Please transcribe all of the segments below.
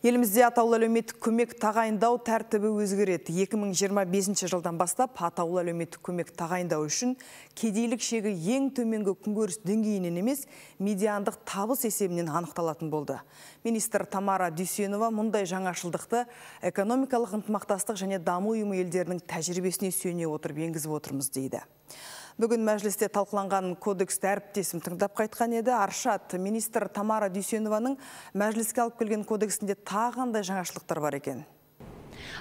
Елімізде атаулы әлеуметтік көмек тағайындау тәртібі өзгереді. 2025 жылдан бастап атаулы әлеуметтік көмек тағайындау үшін кедейлік шегі ең төменгі күнкөріс деңгейінен емес, медиандық табыс есебінен анықталатын болды. Министр Тамара Дүйсенова мұндай жаңашылдықты экономикалық ынтымақтастық және даму ұйымы елдерінің тәжірибесіне сүйене отырып енгізіп отырмыз дейді. Бүгін мәжілісте талқыланған кодексті әріптесім тыңдап қайтқан еді. Аршат, министр Тамара Дүйсенованың мәжіліске алып келген кодексінде тағандай жаңашылықтар бар екен.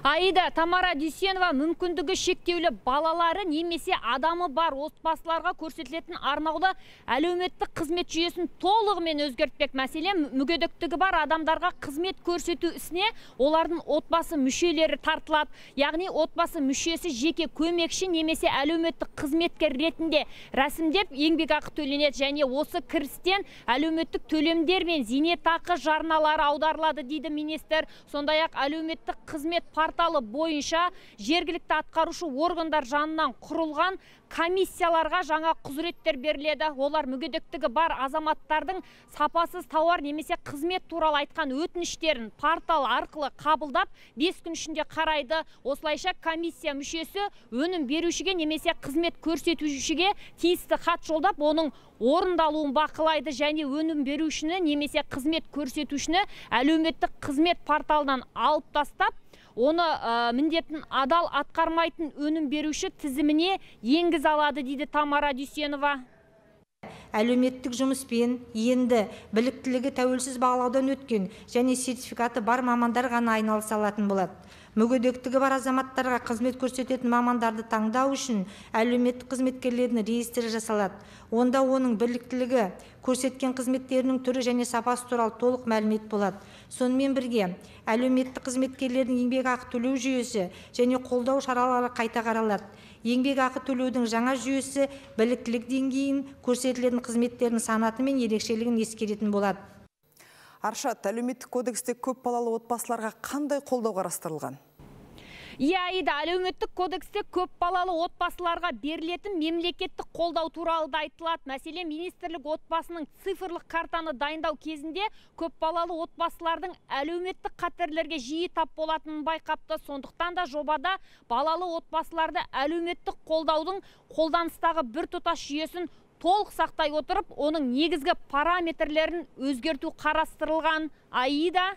Аида Тамара Дүйсенова мүмкіндігі шектеулі балалары немесе адамы бар отбасыларға көрсетілетін арнаулы әлеуметтік қызмет жүйесін толығымен өзгертпек мәселе. Мүгедектігі бар адамдарға қызмет көрсету ісіне олардың отбасы мүшелері тартылады. Яғни отбасы мүшесі жеке көмекші немесе әлеуметтік қызметкер ретінде рәсімдеп еңбекақы төленеді. Және осы кірістен әлеуметтік төлемдер мен зейнетақы жарналары аударылады дейді министр. Сондай ақ әлеуметтік қызмет порталы бойынша жергілікті атқарушы органдар жанынан құрылған комиссияларға жаңа құзыреттер беріледі. Олар мүгедектігі бар азаматтардың сапасыз тауар немесе қызмет туралы айтқан өтініштерін портал арқылы қабылдап бес күн ішінде қарайды. Осылайша комиссия мүшесі өнім берушіге немесе қызмет көрсетушіге тиісті хат жолдап оның орындалуын бақылайды және өнім берушіні немесе қызмет көрсетушіні әлеуметтік қызмет порталынан алып тастап оны міндетін адал атқармайтын өнім беруші тізіміне енгізе алады дейді тамара дүйсенова. Әлеуметтік жұмыспен енді біліктілігі тәуелсіз бағалаудан өткен және сертификаты бар мамандар ғана айналыса алатын болады. Мүгедектігі бар азаматтарға қызмет көрсететін мамандарды таңдау үшін әлеуметтік қызметкерлердің реестрі жасалады. Онда оның біліктілігі көрсеткен қызметтерінің түрі және сапасы туралы толық мәлімет болады. Сонымен бірге әлеуметтік қызметкерлердің еңбекақы төлеу жүйесі және қолдау шаралары қайта қаралады. Еңбекақы төлеудің жаңа жүйесі біліктілік деңгейін көрсетілетін қызметтердің санаты мен ерекшелігін ескеретін болады. Аршат, әлеуметтік кодексте көп балалы отбасыларға қандай қолдау қарастырылған? Иә, Аида, әлеуметтік кодексте көп балалы отбасыларға берілетін мемлекеттік қолдау туралы да айтылады. Мәселе министрлік отбасының цифрлық картаны дайындау кезінде көп балалы отбасылардың әлеуметтік қатерлерге жиі тап болатынын байқапты. Сондықтан да жобада балалы отбасыларды әлеуметтік қолдаудың қолданыстағы бір тұтас жүйесін толық сақтай отырып оның негізгі параметрлерін өзгерту қарастырылған аида